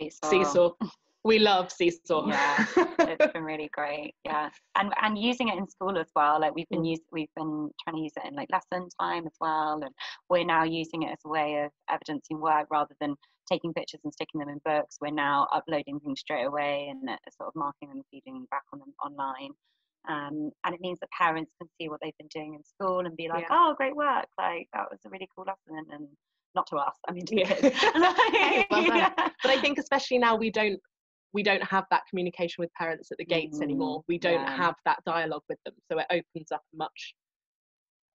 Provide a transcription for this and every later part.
Seesaw. Seesaw. We love Seesaw. Yeah, it's been really great. Yeah, and and using it in school as well. Like we've been Mm. use, we've been trying to use it in like lesson time as well, and we're now using it as a way of evidencing work rather than taking pictures and sticking them in books. We're now uploading things straight away and uh, sort of marking them, and feeding back on them online. Um, and it means that parents can see what they've been doing in school and be like, Yeah. "Oh, great work! Like that was a really cool lesson." And not to us, I mean to Yeah. kids. Hey, well. Yeah. But I think especially now we don't we don't have that communication with parents at the gates Mm, anymore. We don't yeah. have that dialogue with them. So it opens up much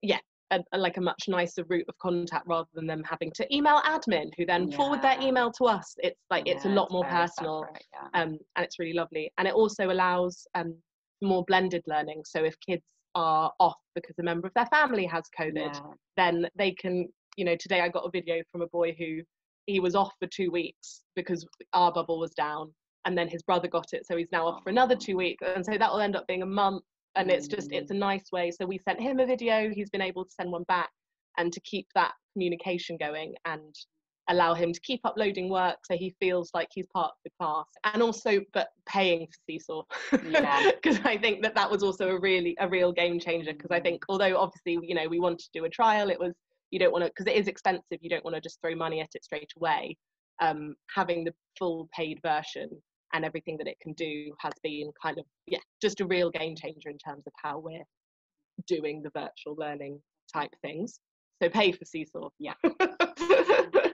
yeah, a, a- like a much nicer route of contact rather than them having to email admin who then forward their email to us. It's like it's a Yeah, lot more personal. separate, yeah. um, and it's really lovely. And it also allows um, more blended learning. So if kids are off because a member of their family has COVID, Yeah. then they can, you know, today I got a video from a boy who he was off for two weeks because our bubble was down, and then his brother got it, so he's now off for another oh. two weeks, and so that will end up being a month. And it's just, it's a mm. nice way. So we sent him a video. He's been able to send one back, and to keep that communication going and allow him to keep uploading work so he feels like he's part of the class and also but paying for seesaw Yeah. because i think that that was also a really a real game changer because i think although obviously you know we wanted to do a trial it was you don't want to because it is expensive you don't want to just throw money at it straight away um having the full paid version and everything that it can do has been kind of yeah just a real game changer in terms of how we're doing the virtual learning type things so pay for seesaw Yeah.